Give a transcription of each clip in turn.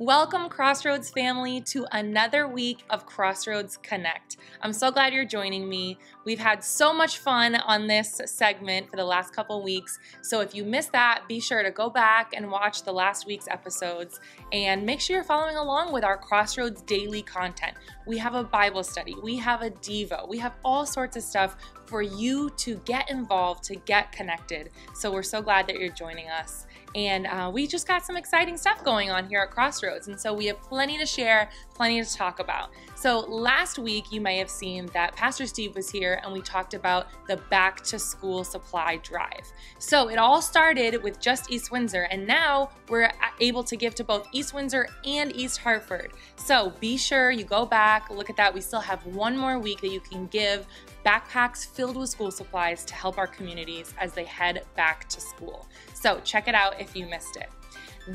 Welcome, Crossroads family, to another week of Crossroads Connect. I'm so glad you're joining me. We've had so much fun on this segment for the last couple weeks. So if you missed that, be sure to go back and watch the last week's episodes and make sure you're following along with our Crossroads daily content. We have a Bible study, we have a Devo, we have all sorts of stuff for you to get involved, to get connected. So we're so glad that you're joining us. And uh, we just got some exciting stuff going on here at Crossroads. And so we have plenty to share, plenty to talk about. So last week, you may have seen that Pastor Steve was here and we talked about the back to school supply drive. So it all started with just East Windsor, and now we're able to give to both East Windsor and East Hartford. So be sure you go back, look at that. We still have one more week that you can give backpacks filled with school supplies to help our communities as they head back to school. So check it out if you missed it.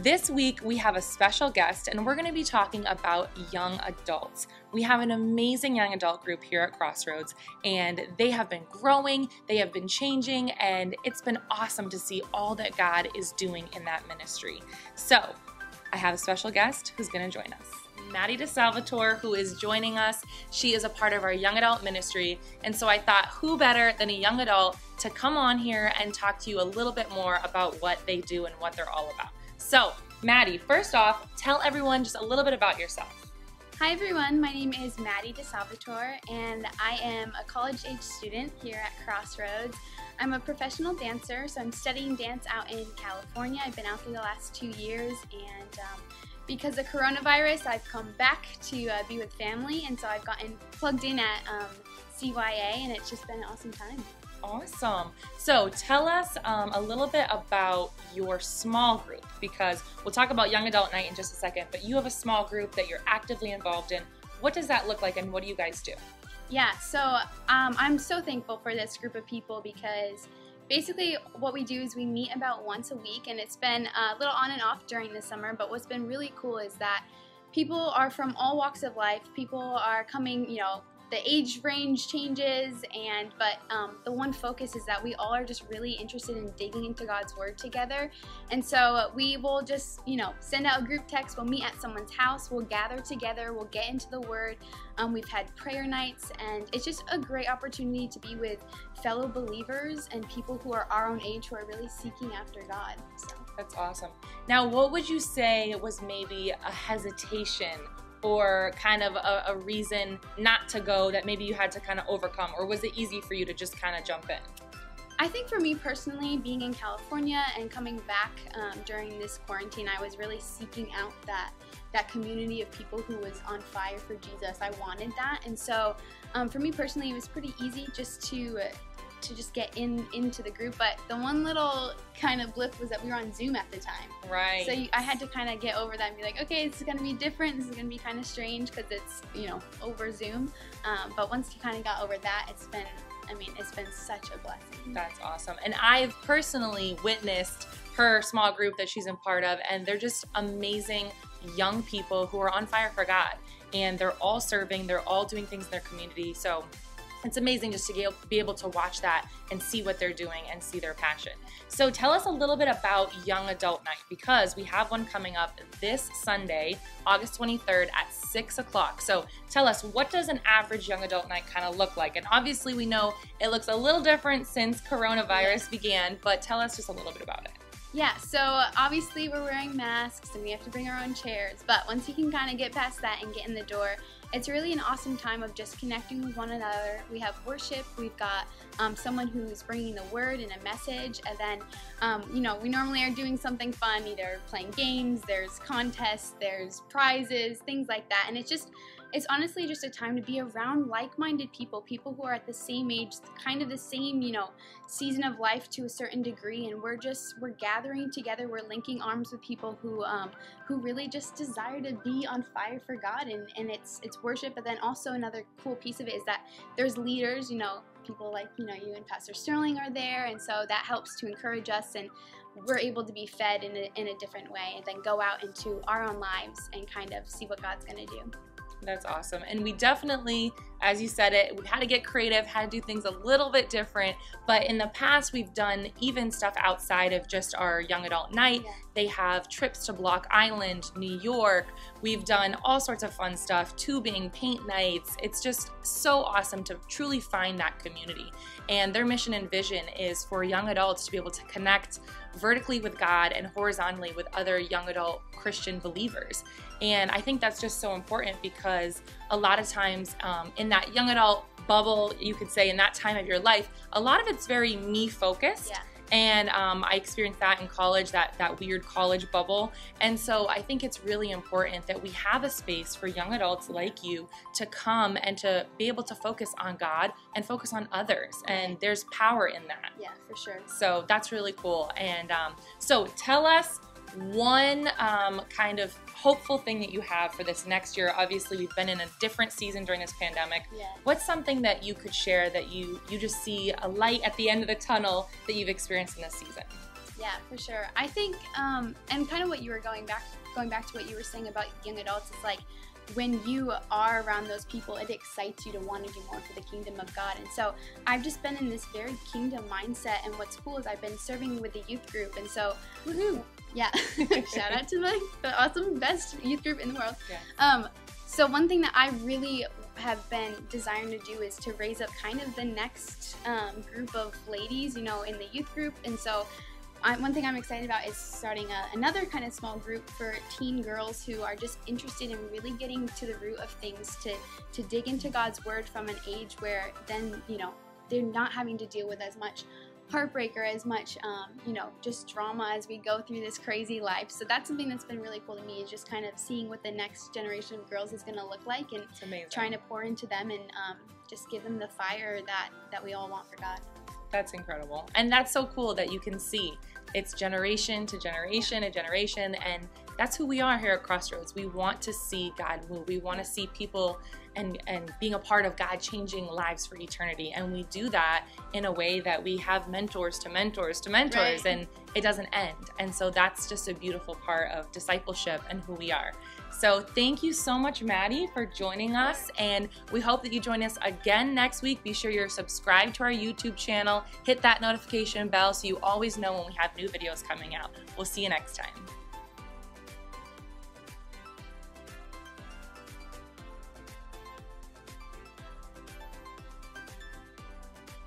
This week, we have a special guest, and we're going to be talking about young adults. We have an amazing young adult group here at Crossroads, and they have been growing, they have been changing, and it's been awesome to see all that God is doing in that ministry. So, I have a special guest who's going to join us. Maddie DeSalvatore, who is joining us. She is a part of our young adult ministry. And so I thought, who better than a young adult to come on here and talk to you a little bit more about what they do and what they're all about. So, Maddie, first off, tell everyone just a little bit about yourself. Hi everyone, my name is Maddie DeSalvatore and I am a college age student here at Crossroads. I'm a professional dancer, so I'm studying dance out in California. I've been out for the last two years and um, because of coronavirus, I've come back to uh, be with family, and so I've gotten plugged in at um, CYA, and it's just been an awesome time. Awesome. So tell us um, a little bit about your small group because we'll talk about Young Adult Night in just a second, but you have a small group that you're actively involved in. What does that look like, and what do you guys do? Yeah, so um, I'm so thankful for this group of people because basically what we do is we meet about once a week and it's been a little on and off during the summer but what's been really cool is that people are from all walks of life. People are coming you know the age range changes and but um, the one focus is that we all are just really interested in digging into god's word together. And so we will just you know send out a group text. We'll meet at someone's house. We'll gather together. We'll get into the word. Um, we've had prayer nights and it's just a great opportunity to be with fellow believers and people who are our own age who are really seeking after god so. that's awesome. Now what would you say was maybe a hesitation or kind of a, a, reason not to go that maybe you had to kind of overcome or was it easy for you to just kind of jump in? I think for me personally being in california and coming back um, during this quarantine i was really seeking out that that community of people who was on fire for jesus. I wanted that. And so um, for me personally it was pretty easy just to to just get in into the group. But the one little kind of blip was that we were on Zoom at the time. Right. So you, I had to kind of get over that and be like, okay, this is gonna be different. This is gonna be kind of strange because it's you know over Zoom. Um, but once you kind of got over that, it's been I mean, it's been such a blessing. That's awesome. And I've personally witnessed her small group that she's in part of, and they're just amazing young people who are on fire for God. And they're all serving, they're all doing things in their community. So it's amazing just to be able to watch that and see what they're doing and see their passion. So tell us a little bit about Young Adult Night because we have one coming up this Sunday, August 23rd at 6 o'clock. So tell us, what does an average Young Adult Night kind of look like? And obviously, we know it looks a little different since coronavirus began, but tell us just a little bit about it. Yeah, so obviously we're wearing masks and we have to bring our own chairs, but once you can kind of get past that and get in the door, it's really an awesome time of just connecting with one another. We have worship, we've got um, someone who's bringing the word and a message, and then, um, you know, we normally are doing something fun, either playing games, there's contests, there's prizes, things like that, and it's just it's honestly just a time to be around like-minded people, people who are at the same age, kind of the same, you know, season of life to a certain degree, and we're just we're gathering together, we're linking arms with people who um, who really just desire to be on fire for God, and and it's it's worship, but then also another cool piece of it is that there's leaders, you know, people like you know you and Pastor Sterling are there, and so that helps to encourage us and we're able to be fed in a, in a different way and then go out into our own lives and kind of see what God's going to do. That's awesome. And we definitely, as you said it, we had to get creative, had to do things a little bit different. But in the past, we've done even stuff outside of just our young adult night. Yeah. They have trips to Block Island, New York. We've done all sorts of fun stuff, tubing, paint nights. It's just so awesome to truly find that community. And their mission and vision is for young adults to be able to connect vertically with God and horizontally with other young adult Christian believers. And I think that's just so important because a lot of times um, in that young adult bubble, you could say, in that time of your life, a lot of it's very me focused. Yeah. And um, I experienced that in college, that that weird college bubble. And so I think it's really important that we have a space for young adults like you to come and to be able to focus on God and focus on others. And there's power in that. Yeah, for sure. So that's really cool. And um, so tell us one um, kind of hopeful thing that you have for this next year. Obviously, we've been in a different season during this pandemic. Yeah. What's something that you could share that you you just see a light at the end of the tunnel that you've experienced in this season? Yeah, for sure. I think, um, and kind of what you were going back, going back to what you were saying about young adults, it's like when you are around those people, it excites you to want to do more for the kingdom of God. And so I've just been in this very kingdom mindset. And what's cool is I've been serving with the youth group, and so Woohoo! yeah, shout out to my the awesome best youth group in the world. Yeah. Um, so one thing that I really have been desiring to do is to raise up kind of the next um, group of ladies, you know, in the youth group, and so. I, one thing I'm excited about is starting a, another kind of small group for teen girls who are just interested in really getting to the root of things, to to dig into God's word from an age where then you know they're not having to deal with as much heartbreak or as much um, you know just drama as we go through this crazy life. So that's something that's been really cool to me is just kind of seeing what the next generation of girls is going to look like and trying to pour into them and um, just give them the fire that that we all want for god That's incredible. And that's so cool that you can see it's generation to generation to generation. And that's who we are here at Crossroads. We want to see God move. We want to see people and, and being a part of God changing lives for eternity. And we do that in a way that we have mentors to mentors to mentors, Right. and it doesn't end. And so that's just a beautiful part of discipleship and who we are. So thank you so much, Maddie, for joining us. And we hope that you join us again next week. Be sure you're subscribed to our YouTube channel, hit that notification bell so you always know when we have new videos coming out. We'll see you next time.